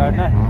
gardener.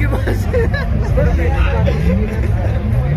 Thank you, boss.